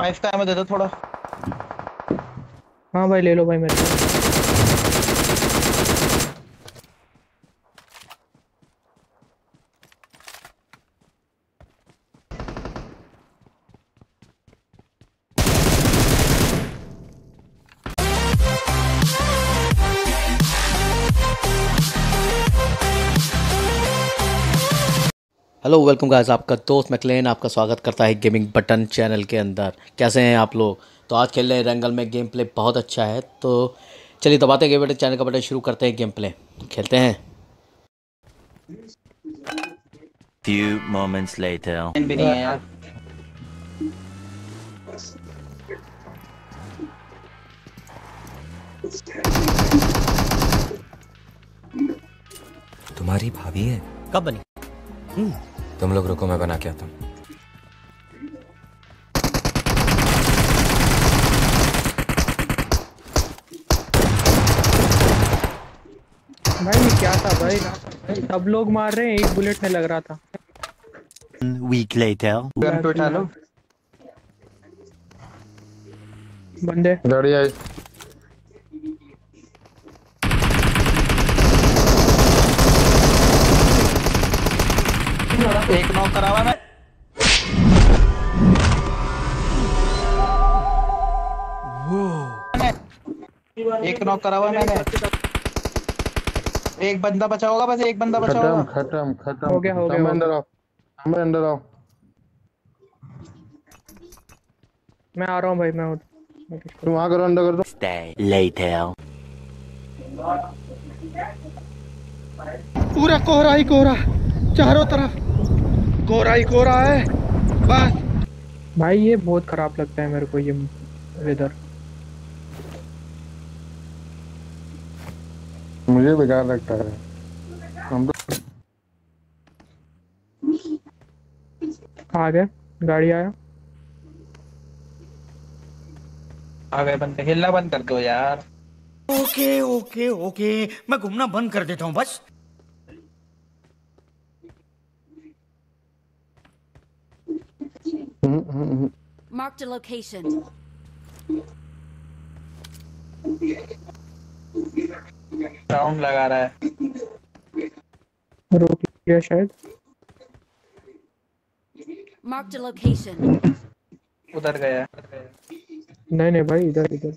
Five का ammo दे दो थोड़ा। हाँ भाई ले लो भाई मेरे को। हेलो वेलकम गाइस आपका दोस्त मैकलेन आपका स्वागत करता है गेमिंग बटन चैनल के अंदर। कैसे हैं आप लोग? तो आज खेल रहे हैं रंगल में गेम प्ले बहुत अच्छा है तो चलिए दबाते गेम बटन चैनल का बटन शुरू करते हैं गेम प्ले खेलते हैं। Few moments later. भी नहीं है यार तुम्हारी भाभी है? कब बनी? तुम लोग रुको मैं बना के आता हूँ। भाई क्या था भाई? सब लोग मार रहे हैं एक बुलेट में लग रहा था। Week later. गन पे उठा लो। बंदे। गाड़ी आई। एक नौ करा हुआ एक नॉक करा हुआ मैंने। एक बंदा बचा होगा बस एक बंदा बचा होगा। खत्म खत्म। हो गया, हो गया, तुम अंदर आओ तुम अंदर आओ। मैं आ रहा हूँ भाई मैं उठ- तुम वहाँ करो अंदर कर दो। Stay later. पूरा कोहरा ही कोहरा चारों तरफ़। कोहरा ही कोहरा है। बस। भाई ये बहुत खराब लगता है मेरे को ये वेदर मुझे बेकार लगता है। हम तो आ गए गाड़ी आया। आ गए बंदे हिलना बंद कर दो यार। Okay okay okay. मैं घूमना बंद कर देता हूँ बस। Marked a location. राउंड लगा रहा है रोक लिया शायद Marked a location. उधर गया नहीं नहीं भाई इधर इधर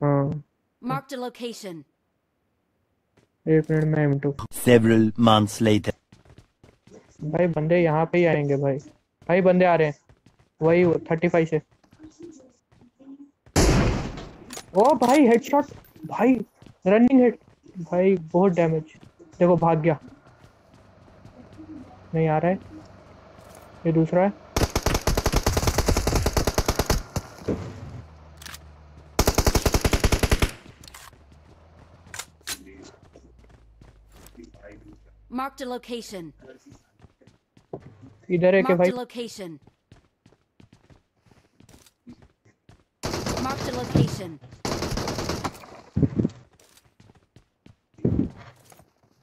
हाँ Marked a location. एक मिनट में M two Several months later. भाई बंदे यहाँ पे ही आएँगे भाई भाई बंदे आ रहे हैं वही वो थर्टी फाइव से। ओ भाई हेडशॉट भाई रनिंग हेड भाई बहुत डैमेज देखो भाग गया। नहीं आ रहा है। ये दूसरा है। Marked a location. इधर है क्या Marked भाई? location. Marked a location.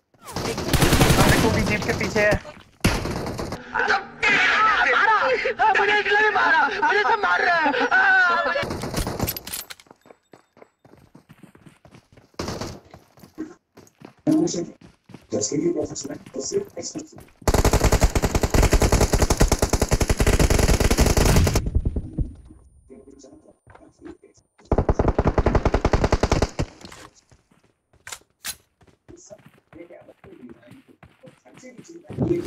हमारे को भी जीप के पीछे है हम्म। मैं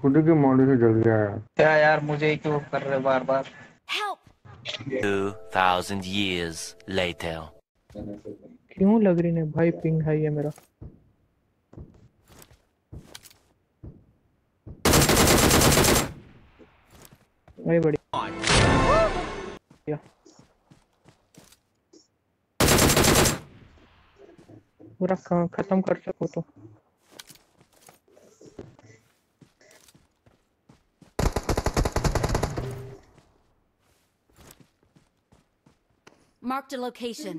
खुद की मॉडी से जल गया यार क्या यार मुझे ही क्यों कर रहे बार बार Help! Two thousand years later. क्यों लग रही नहीं भाई पिंग है ये मेरा भाई बढ़िया पूरा ख- खत्म कर सको तो। Marked a location.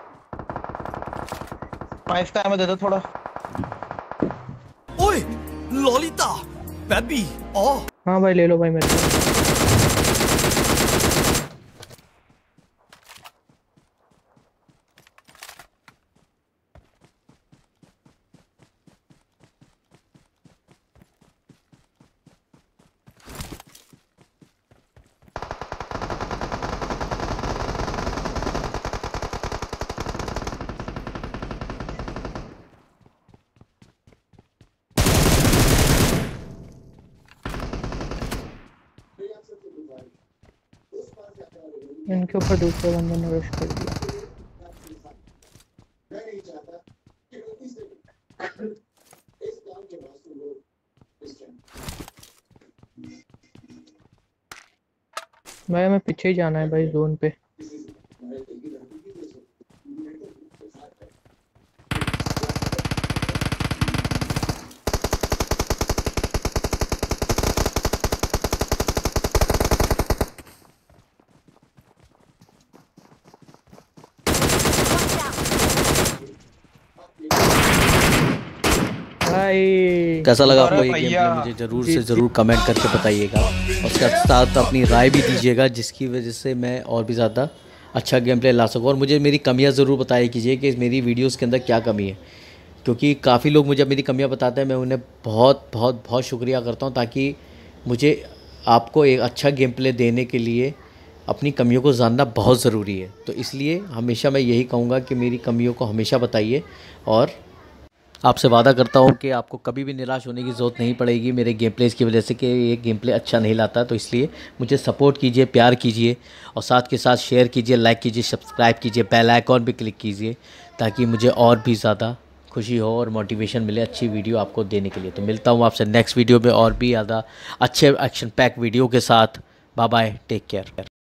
फाइव का एमो दे दो थोड़ा। ओए लॉलिता बेबी ओ हाँ भाई ले लो भाई मेरे को। इनके ऊपर दूसरे बंदे ने रश कर दिया। भाई, हमें पीछे ही जाना है भाई जोन पे। भाई। कैसा लगा आपको ये गेम मुझे ज़रूर से ज़रूर कमेंट करके बताइएगा। और उसके साथ अपनी राय भी दीजिएगा जिसकी वजह से मैं और भी ज़्यादा अच्छा गेम प्ले ला सकूँ। और मुझे मेरी कमियाँ ज़रूर बताया कीजिए कि मेरी वीडियोज़ के अंदर क्या कमी है। क्योंकि काफ़ी लोग मुझे मेरी कमियाँ बताते हैं मैं उन्हें बहुत बहुत बहुत शुक्रिया करता हूँ ताकि मुझे आपको एक अच्छा गेम प्ले देने के लिए अपनी कमियों को जानना बहुत ज़रूरी है। तो इसलिए हमेशा मैं यही कहूँगा कि मेरी कमियों को हमेशा बताइए और आपसे वादा करता हूँ कि आपको कभी भी निराश होने की ज़रूरत नहीं पड़ेगी। मेरे गेम प्लेस की वजह से कि ये गेम प्ले अच्छा नहीं लाता तो इसलिए मुझे सपोर्ट कीजिए, प्यार कीजिए और साथ के साथ शेयर कीजिए लाइक कीजिए सब्सक्राइब कीजिए बेल आइकॉन भी क्लिक कीजिए ताकि मुझे और भी ज़्यादा खुशी हो और मोटिवेशन मिले अच्छी वीडियो आपको देने के लिए। तो मिलता हूँ आपसे नेक्स्ट वीडियो में और भी ज़्यादा अच्छे एक्शन पैक वीडियो के साथ। Bye bye take care